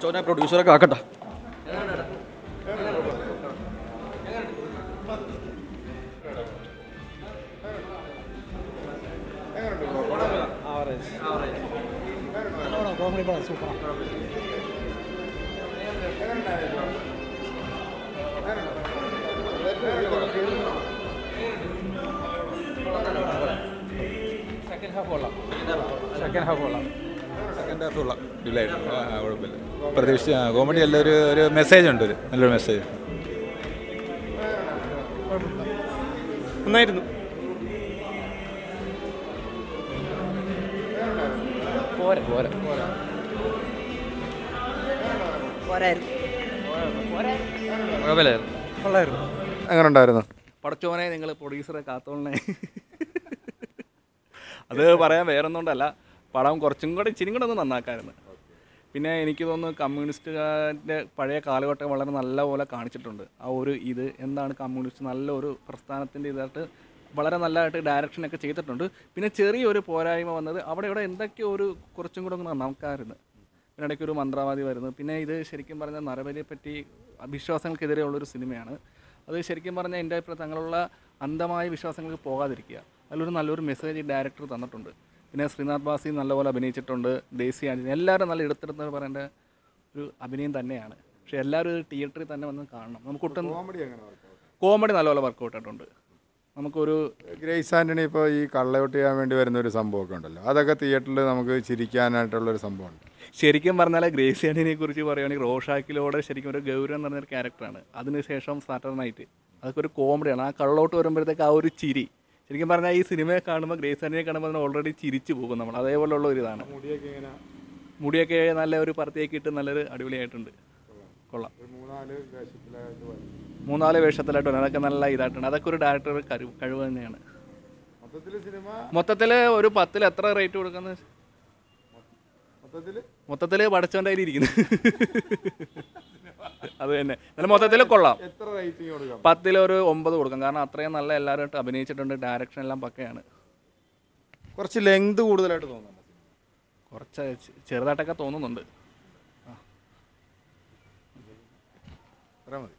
പഠിച്ചോനെ പ്രൊഡ്യൂസറൊക്കെ ആക്കട്ടെ. സെക്കൻഡ് ഹാഫ് കൊള്ളാം. സെക്കൻഡ് ഹാഫ് കൊള്ളാം. സെക്കൻഡ് ഹാഫ് ഉള്ള ഡിലായിട്ട് കുഴപ്പമില്ല. പ്രതീക്ഷിച്ച കോമഡി അല്ല ഒരു ഒരു മെസ്സേജ് ഉണ്ട് ഒരു നല്ലൊരു മെസ്സേജ് നന്നായിരുന്നു. പോരാ പോരാ. കുഴപ്പമില്ലായിരുന്നു കൊള്ളായിരുന്നു. എങ്ങനെ ഉണ്ടായിരുന്നു? പടച്ചോനെ നിങ്ങൾ പ്രൊഡ്യൂസറെ കാത്തോളണേ. അത് പറയാൻ വേറൊന്നുകൊണ്ടല്ല പടം കുറച്ചും കൂടെ ഇച്ചിരി കൂടെ ഒന്ന് നന്നാക്കാമായിരുന്നു പിന്നെ എനിക്ക് തോന്നുന്നു കമ്മ്യൂണിസ്റ്റുകാരുടെ പഴയ കാലഘട്ടം വളരെ നല്ല പോലെ കാണിച്ചിട്ടുണ്ട്. ആ ഒരു ഇത് എന്താണ് കമ്മ്യൂണിസ്റ്റ് നല്ല ഒരു പ്രസ്ഥാനത്തിന്റെ ഇതായിട്ട് വളരെ നല്ലതായിട്ട് ഡയറക്ഷനൊക്കെ ചെയ്തിട്ടുണ്ട്. പിന്നെ ചെറിയൊരു പോരായ്മ വന്നത് അവിടെ ഇവിടെ എന്തൊക്കെയോ ഒരു കുറച്ചും കൂടെ ഒന്ന് നന്നാക്കാമായിരുന്നു പിന്നെ ഇടയ്ക്ക് ഒരു മന്ത്രവാദി വരുന്നു. പിന്നെ ഇത് ശരിക്കും പറഞ്ഞാൽ നരബലിയെ പറ്റി വിശ്വാസങ്ങൾക്കെതിരെയുള്ളൊരു സിനിമയാണ്. അത് ശരിക്കും പറഞ്ഞാൽ എന്റെ അഭിപ്രായം തങ്ങളുള്ള അന്ധമായ വിശ്വാസങ്ങൾക്ക് പോകാതിരിക്കുക. അതിലൊരു നല്ലൊരു മെസ്സേജ് ഡയറക്ടർ തന്നിട്ടുണ്ട്. പിന്നെ ശ്രീനാഥ് ബാസി നല്ലപോലെ അഭിനയിച്ചിട്ടുണ്ട് ദേശീയ ആന്റണി എല്ലാവരും നല്ല എടുത്തെടുത്ത് പറയേണ്ട ഒരു അഭിനയം തന്നെയാണ്. പക്ഷെ എല്ലാവരും ഒരു തിയേറ്ററിൽ തന്നെ വന്ന് കാണണം. നമുക്ക് ഒട്ടും കോമഡി നല്ലപോലെ വർക്കൗട്ട് ആയിട്ടുണ്ട്. നമുക്കൊരു ഗ്രേസ് ആന്റണി ഇപ്പോൾ ഈ കള്ളയോട്ട് ചെയ്യാൻ വേണ്ടി വരുന്ന ഒരു സംഭവമൊക്കെ ഉണ്ടല്ലോ. അതൊക്കെ തിയേറ്ററിൽ നമുക്ക് ചിരിക്കാനായിട്ടുള്ളൊരു സംഭവമുണ്ട് ശരിക്കും പറഞ്ഞാൽ ഗ്രേസ് ആന്റണിയെ കുറിച്ച് പറയുകയാണെങ്കിൽ റോഷാക്കിലൂടെ ശരിക്കും ഒരു ഗൗരവം എന്ന് പറഞ്ഞൊരു ക്യാരക്ടറാണ് അതിനുശേഷം സാറ്റർ നൈറ്റ് അതൊക്കെ ഒരു കോമഡിയാണ് ആ കള്ളോട്ട് വരുമ്പോഴത്തേക്ക് ആ ഒരു ചിരി ശരിക്കും പറഞ്ഞാൽ ഈ സിനിമയെ കാണുമ്പോൾ ഗ്രേസ് കാണുമ്പോൾ അതിന് ഓൾറെഡി ചിരിച്ചു പോകും നമ്മൾ. അതേപോലുള്ള ഒരു ഇതാണ്. മുടിയൊക്കെ നല്ല ഒരു പറത്തേക്ക് ഇട്ട് നല്ലൊരു അടിപൊളിയായിട്ടുണ്ട്. കൊള്ളാം. മൂന്നാൽ വേഷത്തിലായിട്ട് വരും. അതൊക്കെ നല്ല ഇതായിട്ടുണ്ട്. അതൊക്കെ ഒരു ഡയറക്ടർ കഴിവ് കഴിവ് തന്നെയാണ്. മൊത്തത്തിൽ ഒരു പത്തിൽ എത്ര റേറ്റ് കൊടുക്കുന്നത് മൊത്തത്തിൽ പഠിച്ചോന്റെ ഇരിക്കുന്നു അത് തന്നെ. എന്നാലും മൊത്തത്തിൽ കൊള്ളാം. എത്ര റേറ്റിംഗ് കൊടുക്കാം? പത്തിലൊരു ഒമ്പത് കൊടുക്കാം. കാരണം അത്രയും നല്ല എല്ലാവരും അഭിനയിച്ചിട്ടുണ്ട്. ഡയറക്ഷൻ എല്ലാം പക്കയാണ്. കുറച്ച് ലെങ്ത് കൂടുതലായിട്ട് തോന്നുന്നുണ്ട്? കുറച്ച് ചെറുതായിട്ടൊക്കെ തോന്നുന്നുണ്ട്. അത്ര മതി.